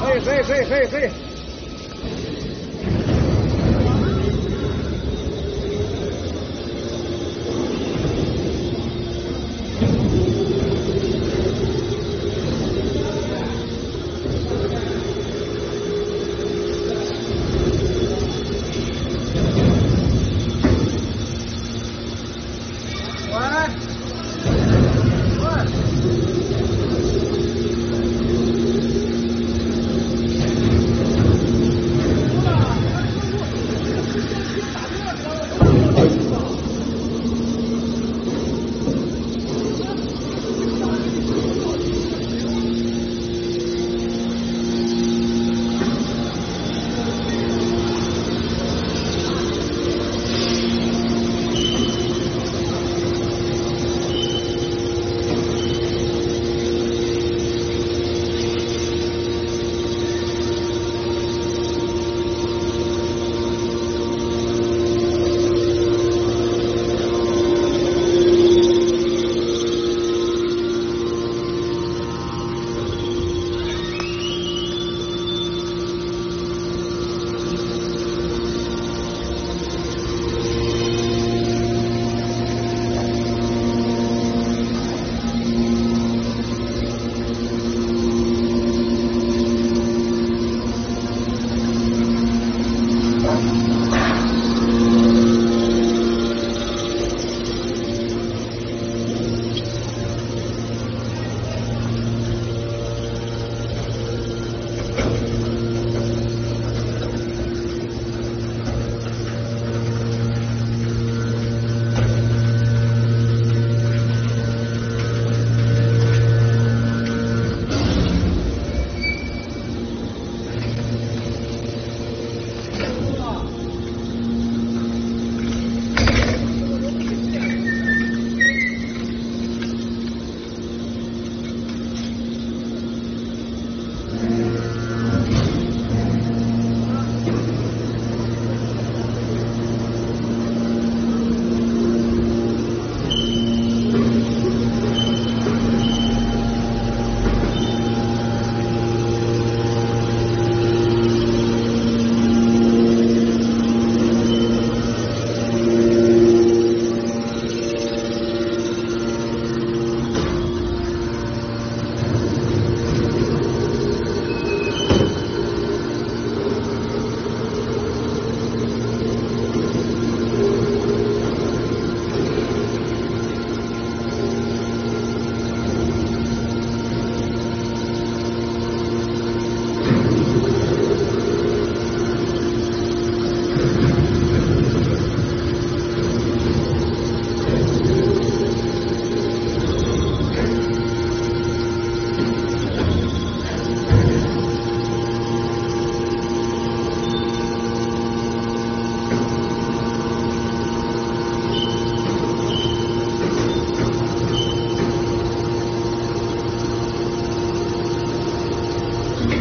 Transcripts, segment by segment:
可以可以可以可以可以。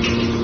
you.